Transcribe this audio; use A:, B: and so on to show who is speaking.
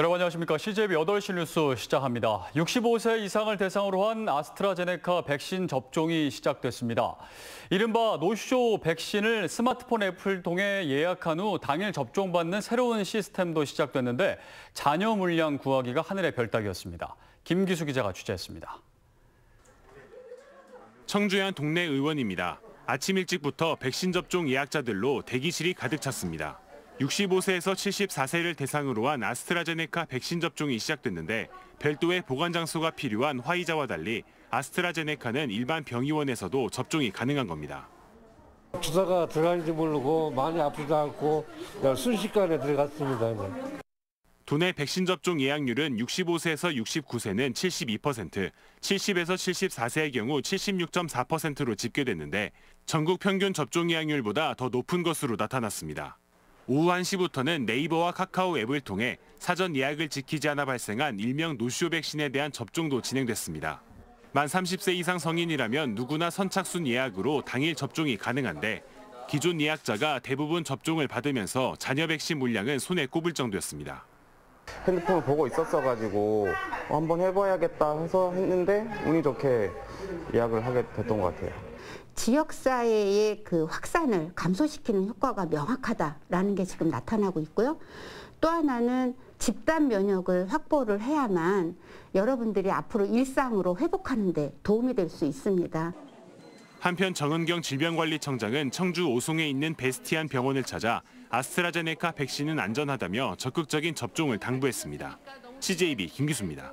A: 여러분 안녕하십니까. CJB 8시 뉴스 시작합니다. 65세 이상을 대상으로 한 아스트라제네카 백신 접종이 시작됐습니다. 이른바 노쇼 백신을 스마트폰 앱을 통해 예약한 후 당일 접종받는 새로운 시스템도 시작됐는데 잔여 물량 구하기가 하늘의 별따기였습니다. 김기수 기자가 취재했습니다.
B: 청주의 한 동네 의원입니다. 아침 일찍부터 백신 접종 예약자들로 대기실이 가득 찼습니다. 65세에서 74세를 대상으로 한 아스트라제네카 백신 접종이 시작됐는데 별도의 보관 장소가 필요한 화이자와 달리 아스트라제네카는 일반 병의원에서도 접종이 가능한 겁니다.
C: 주사가 들어가는지 모르고 많이 아프지도 않고 그냥 순식간에 들어갔습니다. 그냥.
B: 도내 백신 접종 예약률은 65세에서 69세는 72%, 70에서 74세의 경우 76.4%로 집계됐는데 전국 평균 접종 예약률보다 더 높은 것으로 나타났습니다. 오후 1시부터는 네이버와 카카오 앱을 통해 사전 예약을 지키지 않아 발생한 일명 노쇼 백신에 대한 접종도 진행됐습니다. 만 30세 이상 성인이라면 누구나 선착순 예약으로 당일 접종이 가능한데 기존 예약자가 대부분 접종을 받으면서 잔여 백신 물량은 손에 꼽을 정도였습니다.
D: 핸드폰을 보고 있었어가지고 어, 한번 해봐야겠다 해서 했는데 운이 좋게 예약을 하게 됐던 것 같아요.
E: 지역사회의 그 확산을 감소시키는 효과가 명확하다라는 게 지금 나타나고 있고요. 또 하나는 집단 면역을 확보를 해야만 여러분들이 앞으로 일상으로 회복하는 데 도움이 될 수 있습니다.
B: 한편 정은경 질병관리청장은 청주 오송에 있는 베스티안 병원을 찾아 아스트라제네카 백신은 안전하다며 적극적인 접종을 당부했습니다. CJB 김기수입니다.